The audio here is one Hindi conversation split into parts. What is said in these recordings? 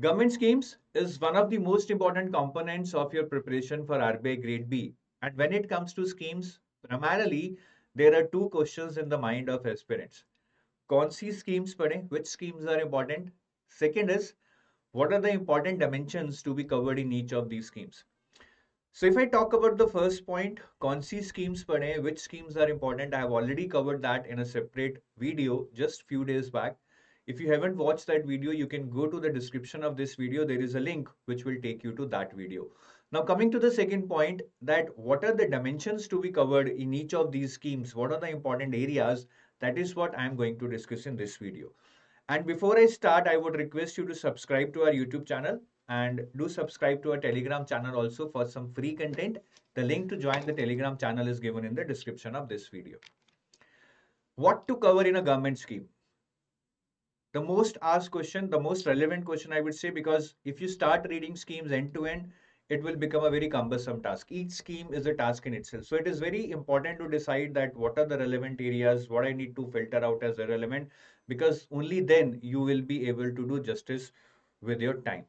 Government schemes is one of the most important components of your preparation for RBI Grade B. And when it comes to schemes, primarily, there are two questions in the mind of aspirants. Consi schemes which schemes are important? Second is, what are the important dimensions to be covered in each of these schemes? So if I talk about the first point, Consi schemes which schemes are important? I have already covered that in a separate video just few days back. If you haven't watched that video, you can go to the description of this video. There is a link which will take you to that video. Now coming to the second point that what are the dimensions to be covered in each of these schemes? What are the important areas? That is what I am going to discuss in this video. And before I start, I would request you to subscribe to our YouTube channel and do subscribe to our Telegram channel also for some free content. The link to join the Telegram channel is given in the description of this video. What to cover in a government scheme? The most asked question, the most relevant question, I would say, because if you start reading schemes end to end, it will become a very cumbersome task. Each scheme is a task in itself. So it is very important to decide that what are the relevant areas, what I need to filter out as irrelevant, because only then you will be able to do justice with your time.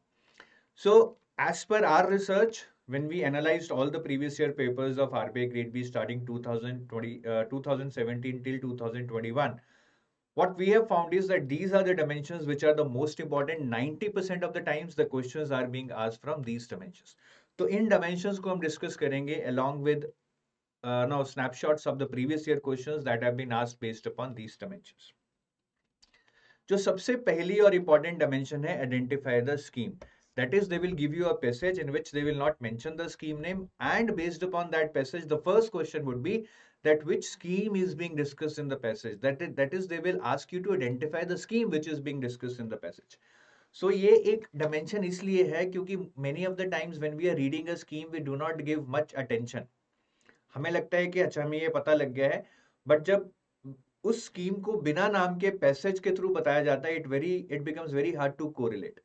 So as per our research, when we analyzed all the previous year papers of RBI Grade B starting 2020, uh, 2017 till 2021, what we have found is that these are the dimensions which are the most important 90% of the times the questions are being asked from these dimensions तो इन dimensions को हम discuss करेंगे along with uh, now snapshots of the previous year questions that have been asked based upon these dimensions जो सबसे पहली और important dimension है identify the scheme that is they will give you a passage in which they will not mention the scheme name and based upon that passage the first question would be that which scheme is being discussed in the passage. That is, that is, they will ask you to identify the scheme which is being discussed in the passage. So ये एक dimension इसलिए है क्योंकि many of the times when we are reading a scheme we do not give much attention. हमें लगता है कि अच्छा हमें ये पता लग गया है बट जब उस स्कीम को बिना नाम के पैसेज के थ्रू बताया जाता है it very it becomes very hard to correlate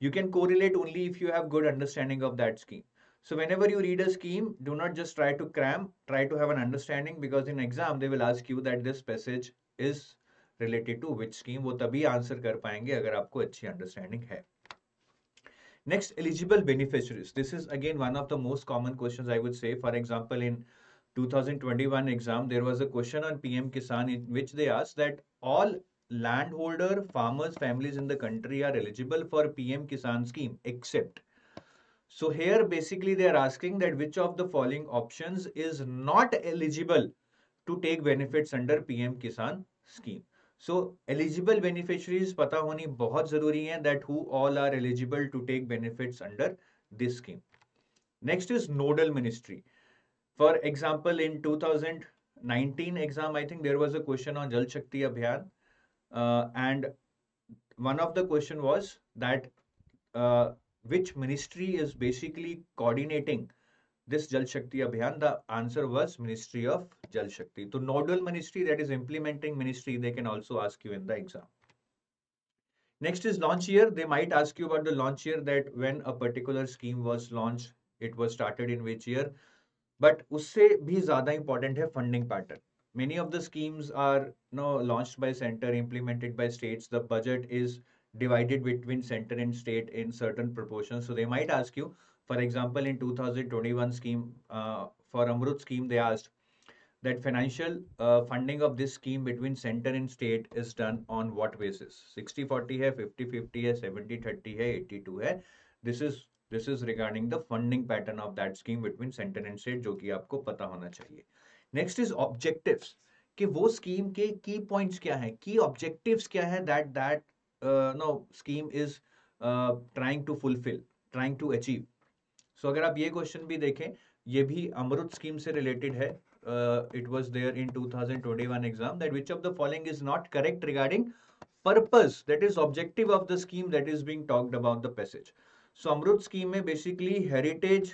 you can correlate only if you have good understanding of that scheme so whenever you read a scheme, do not just try to cram, try to have an understanding because in exam they will ask you that this passage is related to which scheme. वो तभी answer कर पाएंगे अगर आपको अच्छी understanding है. Next, eligible beneficiaries. This is again one of the most common questions I would say. For example, in 2021 exam, there was a question on PM Kisan in which they asked that all landholder farmers families in the country are eligible for PM Kisan scheme except so here basically they are asking that which of the following options is not eligible to take benefits under PM Kisan scheme. So eligible beneficiaries pata honi bahut zaruri hai that who all are eligible to take benefits under this scheme. Next is nodal ministry. For example, in 2019 exam, I think there was a question on Jal Shakti Abhiyan uh, and one of the question was that uh, which ministry is basically coordinating this Jal Shakti Abhiyan? The answer was Ministry of Jal Shakti. So nodal ministry that is implementing ministry, they can also ask you in the exam. Next is launch year. They might ask you about the launch year that when a particular scheme was launched, it was started in which year. But usse bhi zyada important hai funding pattern. Many of the schemes are you know, launched by center, implemented by states. The budget is divided between center and state in certain proportions. So they might ask you, for example, in 2021 scheme, uh, for Amrut scheme, they asked that financial uh, funding of this scheme between center and state is done on what basis? 60-40 hai, 50-50 hai, 70-30 hai, 82 hai. This is this is regarding the funding pattern of that scheme between center and state जो कि आपको पता होना चाहिए. Next is objectives. कि वो स्कीम के की पॉइंट्स क्या हैं की ऑब्जेक्टिव्स क्या है that that uh, scheme is uh, trying to fulfill trying to achieve so अगर आप ये क्वेश्चन भी देखें ये भी अमृत स्कीम से रिलेटेड है it was there in 2021 exam that which of the following is not correct regarding purpose that is objective of the scheme that is being talked about the passage so Amrut scheme में basically heritage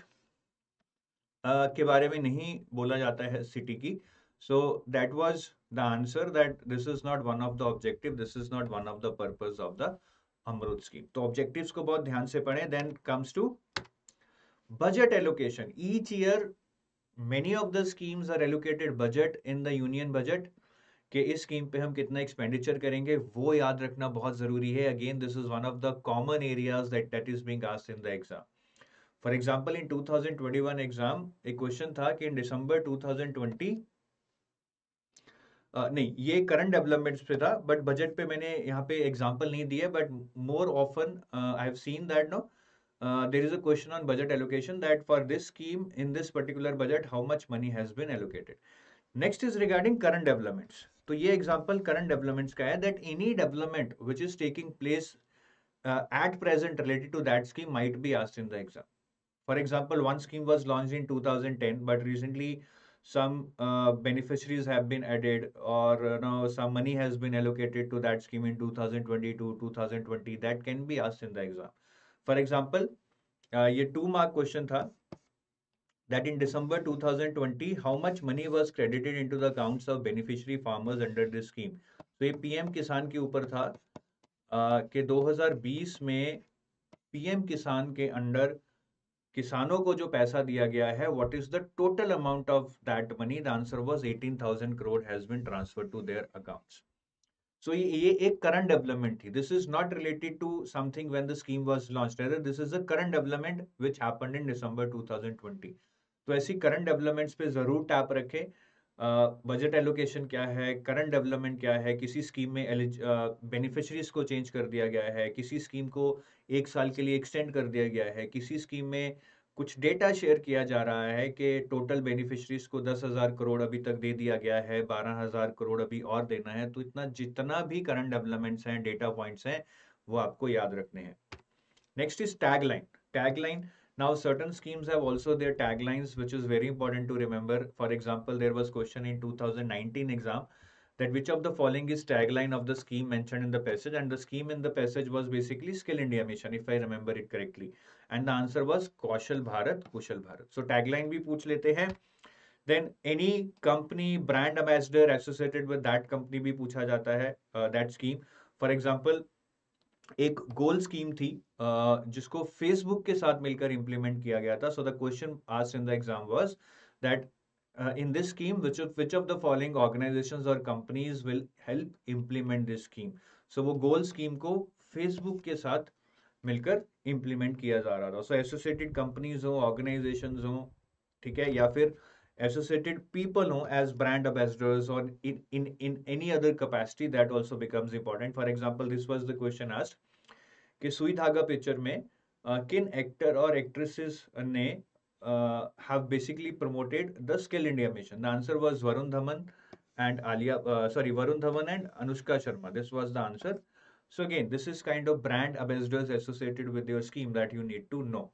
uh, के बारे में नहीं बोला जाता है सिटी की so that was the answer that this is not one of the objective this is not one of the purpose of the amrut scheme तो objectives को बहुत ध्यान से पढ़ें then comes to budget allocation each year many of the schemes are allocated budget in the union budget कि इस स्कीम पे हम कितना एक्सपेंडिचर करेंगे वो याद रखना बहुत ज़रूरी है again this is one of the common areas that that is being asked in the exam for example in 2021 exam एक क्वेश्चन था कि इन दिसंबर 2020 नहीं, ये करंट डेवलपमेंट्स पे था बट बजट पे मैंने यहाँ पे एग्जांपल नहीं दिया but more often I have seen that no there is a question on budget allocation that for this scheme in this particular budget how much money has been allocated next is regarding current developments तो ये एग्जांपल करंट डेवलपमेंट्स का है that any development which is taking place at present related to that scheme might be asked in the exam for example one scheme was launched in 2010 but recently some uh, beneficiaries have been added or uh, no, some money has been allocated to that scheme in 2022 2020 that can be asked in the exam for example uh, ये two mark question था that in December 2020 how much money was credited into the accounts of beneficiary farmers under this scheme तो ये पीएम किसान के ऊपर था uh, कि 2020 में पीएम किसान के अंडर किसानों को जो पैसा दिया गया है what is the total amount of that money the answer was 18000 crore has been transferred to their accounts so ये एक करंट डेवलपमेंट थी. This is not related to something when the scheme was launched rather this is a current development which happened in December 2020 तो ऐसी करंट डेवलपमेंट्स पे ज़रूर टैप रखें. बजट uh, एलोकेशन क्या है करंट डेवलपमेंट क्या है किसी स्कीम में बेनिफिशरीज uh, को चेंज कर दिया गया है किसी स्कीम को एक साल के लिए एक्सटेंड कर दिया गया है किसी स्कीम में कुछ डेटा शेयर किया जा रहा है कि टोटल बेनिफिशरीज को दस हज़ार करोड़ अभी तक दे दिया गया है बारह हज़ार करोड़ अभी और देना है तो इतना जितना भी करंट डेवलपमेंट्स हैं डेटा पॉइंट्स हैं वो आपको याद रखने हैं। Next is tagline tagline Now, certain schemes have also their taglines, which is very important to remember. For example, there was question in 2019 exam that which of the following is tagline of the scheme mentioned in the passage and the scheme in the passage was basically skill india mission if i remember it correctly. And the answer was kaushal bharat kushal bharat. So tagline bhi pooch lete hain. Then any company brand ambassador associated with that company bhi pucha jata hai uh, that scheme. For example एक गोल स्कीम थी जिसको फेसबुक के साथ मिलकर इंप्लीमेंट किया गया था so the question asked in the exam was that this scheme, which of which of the following organizations or companies will help implement this scheme? So वो गोल स्कीम को फेसबुक के साथ मिलकर इंप्लीमेंट किया जा रहा था सो एसोसिएटेड कंपनीज़ हो ऑर्गेनाइजेशन हो ठीक है या फिर associated people know as brand ambassadors or in in in any other capacity that also becomes important for example this was the question asked कि सुई धागा पिक्चर में uh, किन एक्टर और एक्ट्रेसेस ने uh, have basically promoted the Skill India mission? The answer was Varun Dhawan and Alia, uh, sorry, Varun Dhawan and Anushka Sharma. This was the answer. So again, this is kind of brand ambassadors associated with your scheme that you need to know.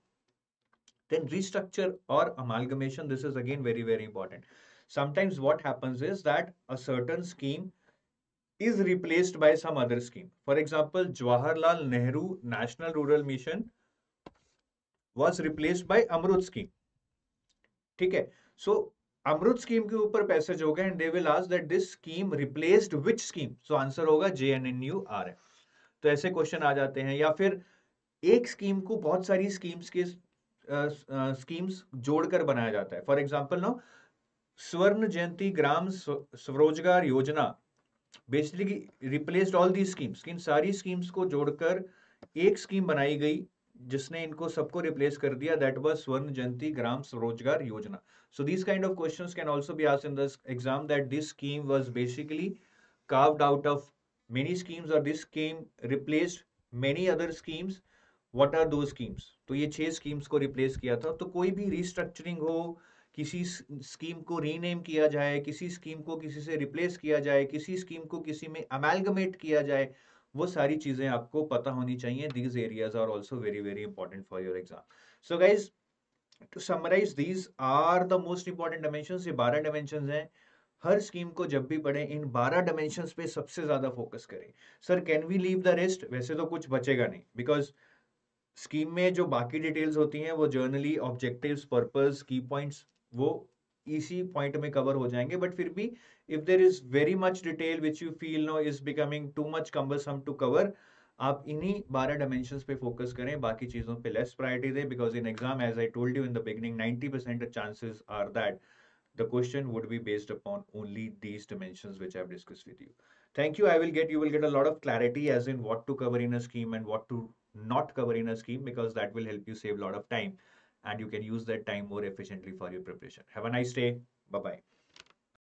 Then restructure or amalgamation. This is again very, very important. Sometimes what happens is that a certain scheme is replaced by some other scheme. For example, Jawaharlal Nehru National Rural Mission was replaced by Amrut scheme. है सो अमृत स्कीम के ऊपर पैसेज हो गए and they will ask that this scheme replaced which scheme so answer होगा J N N U R F तो ऐसे क्वेश्चन आ जाते हैं या फिर एक स्कीम को बहुत सारी स्कीम्स के स्कीम्स जोड़कर बनाया जाता है। फॉर एग्ज़ाम्पल नो स्वर्ण Jayanti Gram Swarozgar Yojana basically replaced all the schemes इन सारी स्कीम्स को जोड़कर एक स्कीम बनाई गई, जिसने इनको सबको रिप्लेस कर दिया दैट वॉज़ स्वर्ण Jayanti Gram Swarozgar Yojana so this kind of question can also be us in this exam that this scheme was basically carved out of many schemes और this scheme replace many other schemes what are those schemes? तो ये छह स्कीम्स को रिप्लेस किया था। तो कोई भी restructuring हो, किसी स्कीम को रीनेम किया जाए, किसी स्कीम को किसी से रिप्लेस किया जाए, किसी स्कीम को किसी में अमेलगमेट किया जाए, वो सारी चीज़ें आपको पता होनी चाहिए। These areas are also very very important for your exam so guys to summarise these are the most important dimension ये बारह डायमेंशन हैं। हर स्कीम को जब भी पढ़े, इन बारह डायमेंशन पे सबसे ज़्यादा फोकस करें। Sir can we leave the rest वैसे तो कुछ बचेगा नहीं। बिकॉज़ स्कीम में जो बाकी डिटेल्स होती हैं, वो generally objectives, purpose, key points, वो इसी पॉइंट में कवर हो जाएँगे बट फिर भी if there is very much detail which you feel no is becoming too much cumbersome to cover आप इन्हीं बारह डायमेंशन पे फोकस करें बाकी चीज़ों पे लेस प्रायोरिटी दें because in exam as I told you in the beginning 90 percent chances are that the question would be based upon only these dimensions which I've discussed with you. Thank you. I will get, you will get a lot of clarity as in what to cover in a scheme and what to not cover in a scheme because that will help you save a lot of time and you can use that time more efficiently for your preparation. Have a nice day. Bye bye.